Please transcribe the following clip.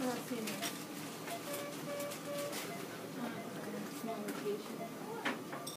Not seeing it. Uh, not location.